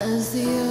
As the